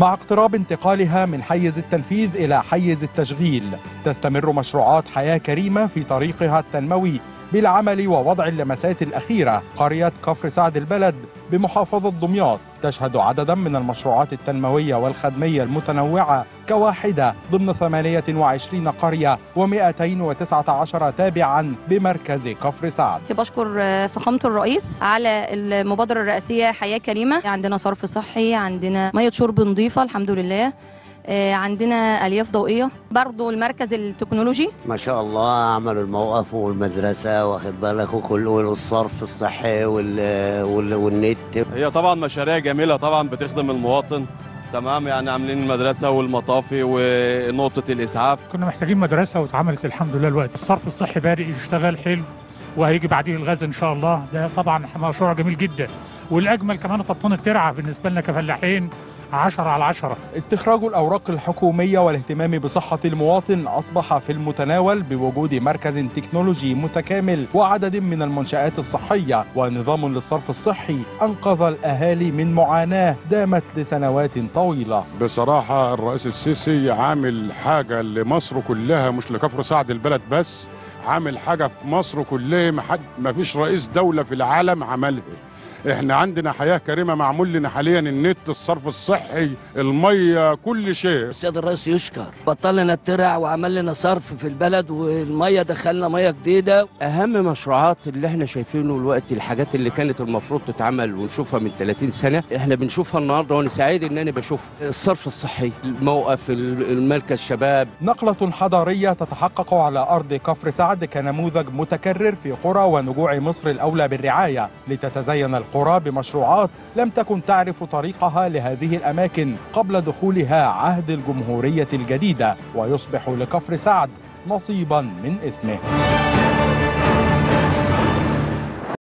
مع اقتراب انتقالها من حيز التنفيذ إلى حيز التشغيل. تستمر مشروعات حياة كريمة في طريقها التنموي بالعمل ووضع اللمسات الأخيرة. قرية كفر سعد البلد بمحافظة دمياط تشهد عددا من المشروعات التنموية والخدمية المتنوعة كواحدة ضمن 28 قرية و219 تابعا بمركز كفر سعد. بشكر فخامة الرئيس على المبادرة الرئاسية. حياة كريمة. عندنا صرف صحي عندنا مية شرب نظيفة الحمد لله. آه، عندنا ألياف ضوئية. برضو المركز التكنولوجي. ما شاء الله عملوا الموقف والمدرسة واخد بالك؟ وكل والصرف الصحي وال... وال... والنت. هي طبعا مشاريع جميلة طبعا بتخدم المواطن. تمام يعني عاملين المدرسة والمطافي ونقطة الإسعاف. كنا محتاجين مدرسة واتعملت الحمد لله الوقت. الصرف الصحي بادئ يشتغل حلو وهيجي بعديه الغاز إن شاء الله. ده طبعا مشروع جميل جدا. والأجمل كمان تبطين الترعة بالنسبة لنا كفلاحين. 10 على 10 استخراج الأوراق الحكومية والاهتمام بصحة المواطن أصبح في المتناول بوجود مركز تكنولوجي متكامل وعدد من المنشآت الصحية ونظام للصرف الصحي أنقذ الأهالي من معاناة دامت لسنوات طويلة. بصراحة الرئيس السيسي عامل حاجة لمصر كلها مش لكفر سعد البلد بس عامل حاجة في مصر كلها ما حد ما فيش رئيس دولة في العالم عملها. إحنا عندنا حياة كريمة معمول لنا حاليا النت الصرف الصحي المية كل شيء. السيد الرئيس يشكر. بطل لنا الترع وعمل لنا صرف في البلد والمية دخلنا مية جديدة. أهم مشروعات اللي إحنا شايفينه الوقت الحاجات اللي كانت المفروض تتعمل ونشوفها من 30 سنة إحنا بنشوفها النهارده وأنا سعيد ان أنا بشوف الصرف الصحي الموقف المركز شباب نقلة حضارية تتحقق على أرض كفر سعد كنموذج متكرر في قرى ونجوع مصر الأولى بالرعاية لتتزين القرى بمشروعات لم تكن تعرف طريقها لهذه الأماكن قبل دخولها عهد الجمهورية الجديدة ويصبح لكفر سعد نصيبا من اسمه.